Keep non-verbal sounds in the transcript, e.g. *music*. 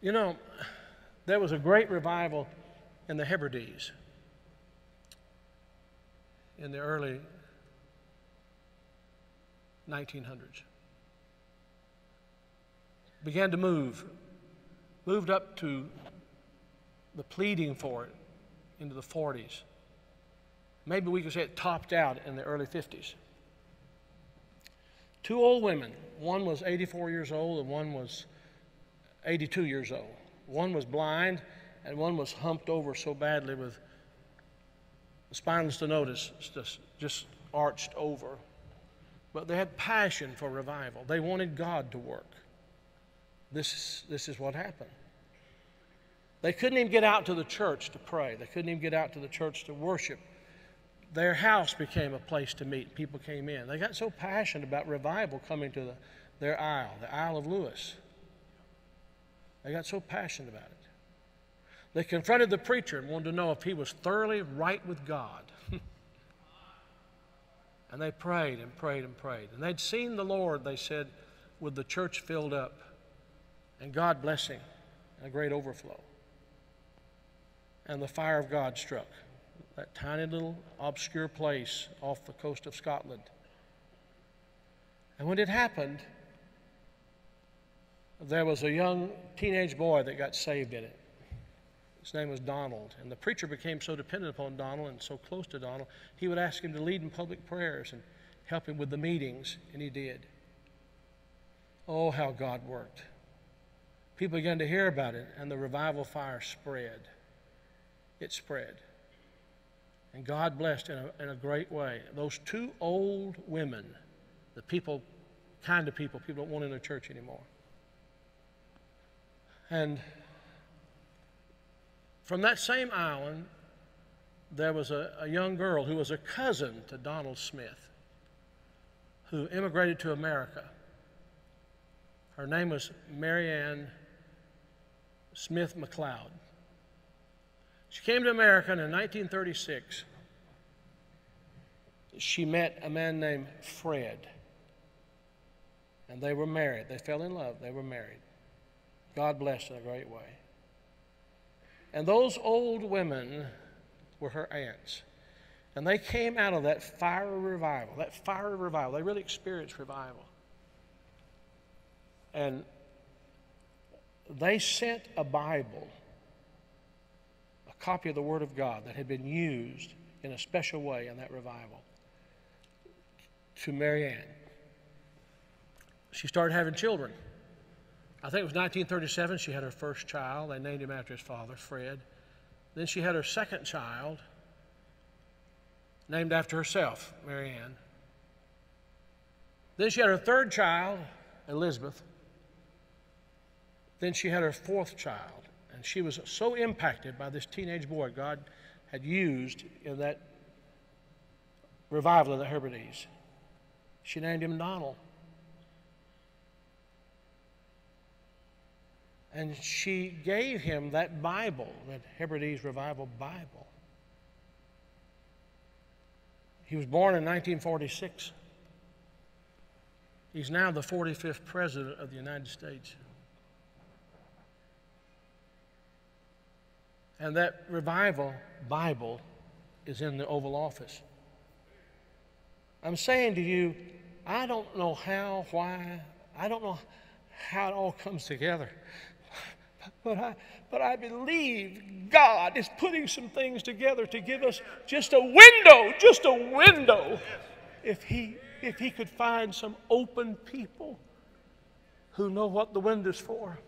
You know, there was a great revival in the Hebrides in the early 1900s. Began to move, moved up to the pleading for it into the 40s. Maybe we could say it topped out in the early 50s. Two old women, one was 84 years old and one was 82 years old. One was blind and one was humped over so badly with spinal stenosis just, just arched over. But they had passion for revival. They wanted God to work. This, this is what happened. They couldn't even get out to the church to pray. They couldn't even get out to the church to worship. Their house became a place to meet. People came in. They got so passionate about revival coming to the, their isle, the Isle of Lewis. They got so passionate about it. They confronted the preacher and wanted to know if he was thoroughly right with God. *laughs* and they prayed and prayed and prayed. And they'd seen the Lord, they said, with the church filled up and God blessing and a great overflow. And the fire of God struck that tiny little obscure place off the coast of Scotland. And when it happened, there was a young teenage boy that got saved in it. His name was Donald. And the preacher became so dependent upon Donald and so close to Donald, he would ask him to lead in public prayers and help him with the meetings, and he did. Oh, how God worked. People began to hear about it, and the revival fire spread. It spread. And God blessed in a, in a great way. Those two old women, the people, kind of people people don't want in their church anymore. And from that same island, there was a, a young girl who was a cousin to Donald Smith who immigrated to America. Her name was Marianne Smith MacLeod. She came to America in 1936. She met a man named Fred. And they were married. They fell in love. They were married. God blessed in a great way. And those old women were her aunts. And they came out of that fire revival, that fire revival. They really experienced revival. And they sent a Bible a copy of the Word of God that had been used in a special way in that revival to Marianne. She started having children. I think it was 1937 she had her first child. They named him after his father, Fred. Then she had her second child, named after herself, Marianne. Then she had her third child, Elizabeth. Then she had her fourth child, and she was so impacted by this teenage boy God had used in that revival of the Hebrides. She named him Donald. And she gave him that Bible, that Hebrides Revival Bible. He was born in 1946. He's now the 45th President of the United States. And that revival Bible is in the Oval Office. I'm saying to you, I don't know how, why, I don't know how it all comes together. But I, but I believe God is putting some things together to give us just a window, just a window. If He, if he could find some open people who know what the wind is for.